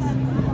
this.